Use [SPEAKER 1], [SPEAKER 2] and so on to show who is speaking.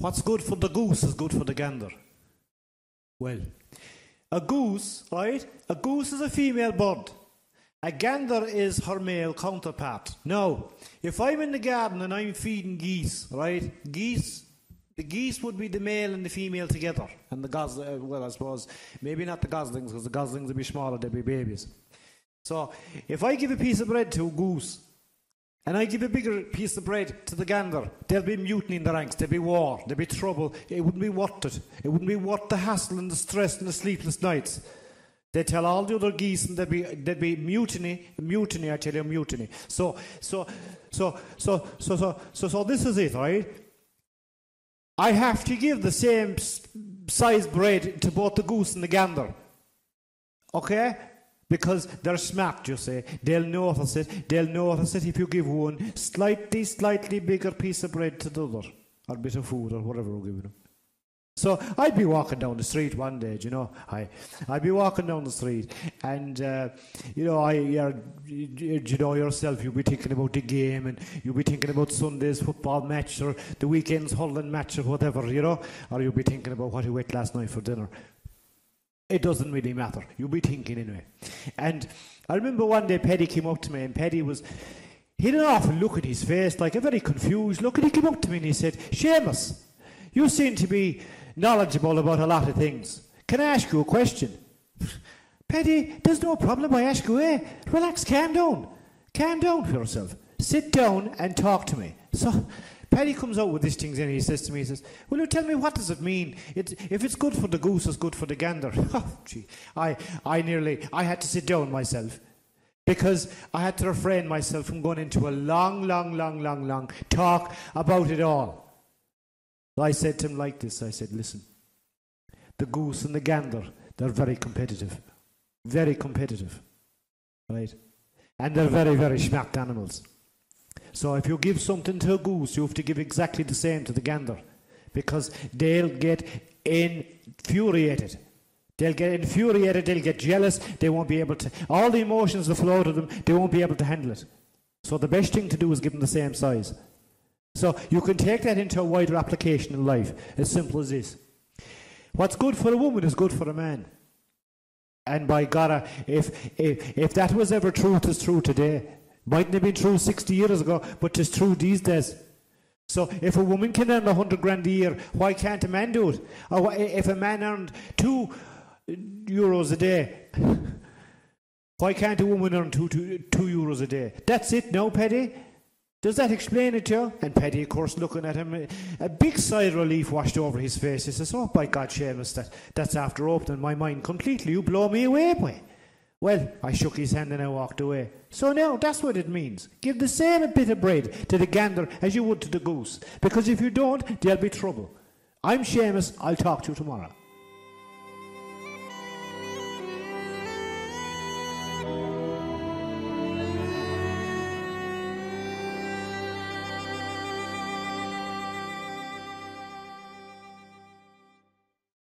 [SPEAKER 1] What's good for the goose is good for the gander. Well, a goose, right? A goose is a female bird. A gander is her male counterpart. Now, if I'm in the garden and I'm feeding geese, right? Geese, the geese would be the male and the female together. And the gos, uh, well, I suppose, maybe not the goslings, because the goslings would be smaller, they'd be babies. So, if I give a piece of bread to a goose, and I give a bigger piece of bread to the gander, there'll be mutiny in the ranks, there'll be war, there'll be trouble. It wouldn't be worth it. It wouldn't be worth the hassle and the stress and the sleepless nights. They tell all the other geese and there'd be, there'd be mutiny, mutiny, I tell you, mutiny. So, so, so, so, so, so, so, so this is it, right? I have to give the same size bread to both the goose and the gander. Okay? Because they're smart, you say. They'll notice it. They'll notice it if you give one slightly, slightly bigger piece of bread to the other, or a bit of food, or whatever we're giving them. So I'd be walking down the street one day, you know, I, I'd be walking down the street, and uh, you know, I, you're, you know yourself, you'll be thinking about the game, and you'll be thinking about Sunday's football match or the weekend's hurling match or whatever, you know, or you'll be thinking about what you ate last night for dinner. It doesn't really matter. You'll be thinking anyway. And I remember one day Paddy came up to me, and Paddy was. He had an awful look at his face, like a very confused look, and he came up to me and he said, Seamus, you seem to be knowledgeable about a lot of things. Can I ask you a question? Paddy, there's no problem. I ask you, eh? Relax, calm down. Calm down for yourself. Sit down and talk to me. So Paddy comes out with these things and he says to me, he says, Will you tell me what does it mean? It, if it's good for the goose, it's good for the gander. oh, gee. I, I nearly, I had to sit down myself because I had to refrain myself from going into a long, long, long, long, long talk about it all. So I said to him like this, I said, listen, the goose and the gander, they're very competitive. Very competitive. Right? And they're very, very smart animals. So if you give something to a goose, you have to give exactly the same to the gander. Because they'll get infuriated. They'll get infuriated, they'll get jealous, they won't be able to. All the emotions that flow to them, they won't be able to handle it. So the best thing to do is give them the same size. So you can take that into a wider application in life. As simple as this. What's good for a woman is good for a man. And by God, uh, if, if, if that was ever true, it's true today. Mightn't have been true 60 years ago, but it's true these days. So if a woman can earn 100 grand a year, why can't a man do it? Or if a man earned 2 euros a day, why can't a woman earn two, two, two euros a day? That's it, no, Paddy? Does that explain it to you? And Paddy, of course, looking at him, a big sigh of relief washed over his face. He says, Oh, by God, Seamus, that, that's after opening my mind completely. You blow me away, boy. Well, I shook his hand and I walked away. So now that's what it means. Give the same bit of bread to the gander as you would to the goose. Because if you don't, there'll be trouble. I'm Seamus. I'll talk to you tomorrow.